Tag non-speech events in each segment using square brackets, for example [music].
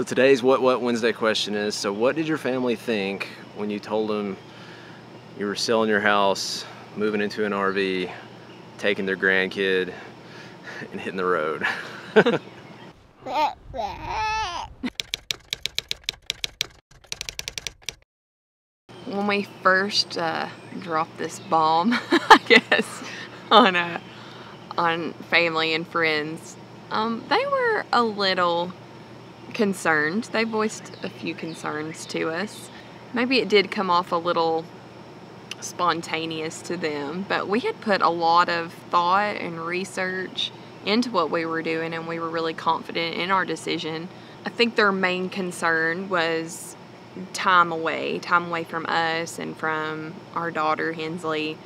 So today's What What Wednesday question is, so what did your family think when you told them you were selling your house, moving into an RV, taking their grandkid, and hitting the road? [laughs] when we first uh, dropped this bomb, [laughs] I guess, on a on family and friends, um, they were a little concerned. They voiced a few concerns to us. Maybe it did come off a little spontaneous to them, but we had put a lot of thought and research into what we were doing and we were really confident in our decision. I think their main concern was time away, time away from us and from our daughter Hensley.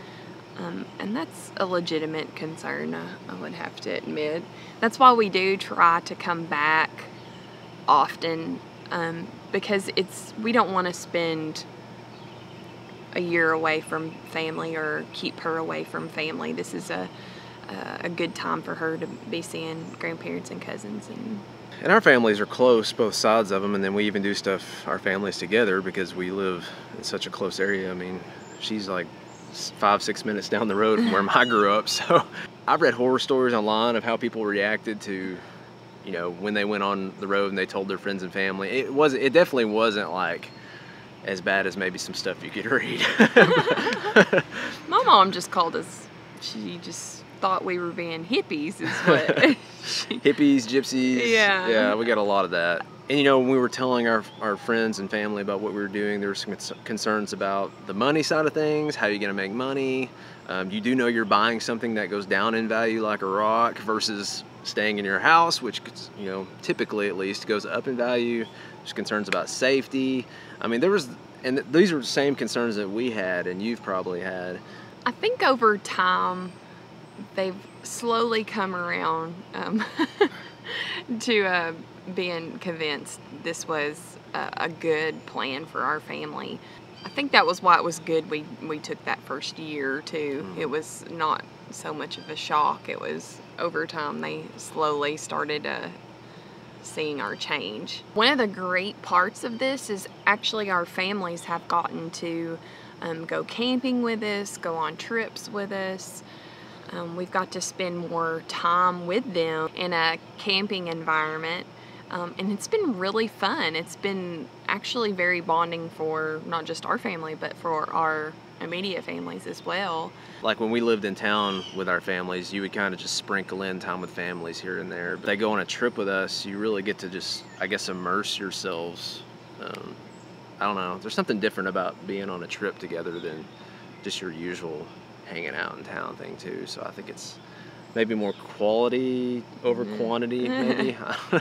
Um, and that's a legitimate concern, uh, I would have to admit. That's why we do try to come back often um, because it's we don't want to spend a year away from family or keep her away from family. This is a a good time for her to be seeing grandparents and cousins and and our families are close both sides of them and then we even do stuff our families together because we live in such a close area i mean she's like five six minutes down the road from where [laughs] i grew up so i've read horror stories online of how people reacted to you know when they went on the road and they told their friends and family it was it definitely wasn't like as bad as maybe some stuff you could read. [laughs] My mom just called us she just thought we were being hippies is what [laughs] [laughs] hippies gypsies. Yeah. Yeah we got a lot of that and you know when we were telling our, our friends and family about what we were doing there were some concerns about the money side of things how are you going to make money. Um, you do know you're buying something that goes down in value like a rock versus staying in your house which you know typically at least goes up in value. There's concerns about safety. I mean there was and these are the same concerns that we had and you've probably had. I think over time they've slowly come around um, [laughs] to uh, being convinced this was a, a, good plan for our family. I think that was why it was good we, we took that first year too. Mm. It was not so much of a shock. It was over time they slowly started uh, seeing our change. One of the great parts of this is actually our families have gotten to um, go camping with us, go on trips with us. Um, we've got to spend more time with them in a camping environment. Um, and it's been really fun. It's been actually very bonding for not just our family, but for our immediate families as well. Like when we lived in town with our families, you would kind of just sprinkle in time with families here and there. But they go on a trip with us, you really get to just, I guess, immerse yourselves. Um, I don't know. There's something different about being on a trip together than just your usual hanging out in town thing too. So I think it's maybe more quality over mm-hmm. quantity, [laughs] maybe. [laughs]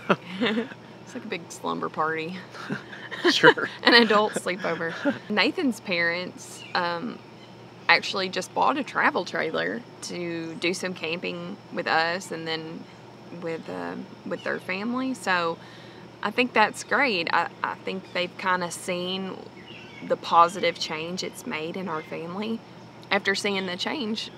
it's like a big slumber party. [laughs] sure. An adult sleepover. Nathan's parents um, actually just bought a travel trailer to do some camping with us and then with uh, with their family. So I think that's great. I, I think they've kind of seen the positive change it's made in our family after seeing the change,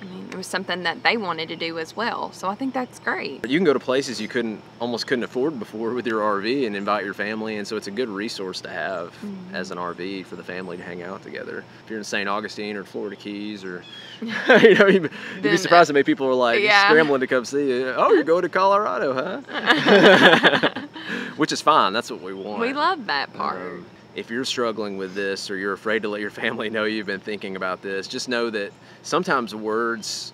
I mean, it was something that they wanted to do as well. So I think that's great. You can go to places you couldn't almost couldn't afford before with your RV and invite your family, and so it's a good resource to have mm-hmm. as an RV for the family to hang out together. If you're in St. Augustine or Florida Keys, or [laughs] [laughs] you know, you'd, you'd be surprised how many people are like yeah. scrambling to come see you. Oh, you're going to Colorado, huh? [laughs] Which is fine. That's what we want. We love that part. Um, if you're struggling with this or you're afraid to let your [laughs] family know you've been thinking about this, just know that sometimes words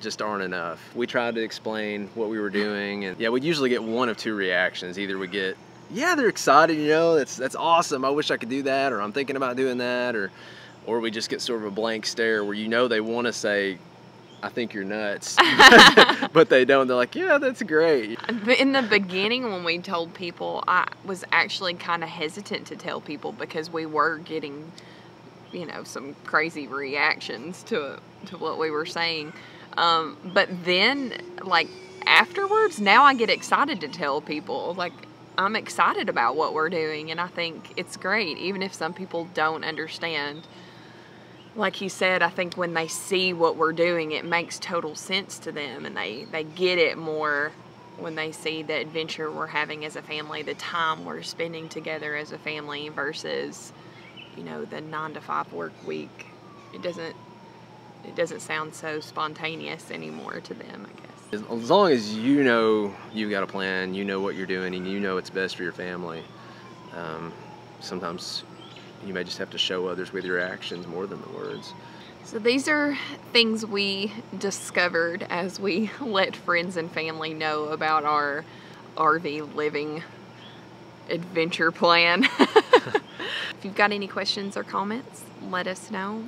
just aren't enough. We tried to explain what we were doing and yeah, we'd usually get one of two reactions. Either we get, yeah, they're excited, you know, that's that's awesome. I wish I could do that or I'm thinking about doing that or or we just get sort of a blank stare where you know they want to say I think you're nuts. [laughs] [laughs] but they don't. They're like, yeah, that's great. In the beginning, when we told people, I was actually kind of hesitant to tell people because we were getting, you know, some crazy reactions to to what we were saying. Um, but then, like afterwards, now I get excited to tell people. Like I'm excited about what we're doing, and I think it's great, even if some people don't understand like he said, I think when they see what we're doing, it makes total sense to them and they, they get it more when they see the adventure we're having as a family, the time we're spending together as a family versus, you know, the nine to five work week. It doesn't it doesn't sound so spontaneous anymore to them, I guess. As, as long as you know you've got a plan, you know what you're doing, and you know what's best for your family. Um, sometimes you may just have to show others with your actions more than the words. So these are things we discovered as we [laughs] let friends and family know about our RV living adventure plan. [laughs] if you've got any questions or comments, let us know.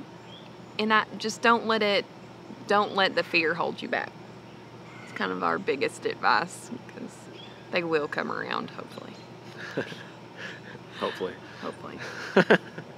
And I just don't let it don't let the fear hold you back. It's kind of our biggest advice because they will come around hopefully. [laughs] Hopefully. Hopefully. [laughs]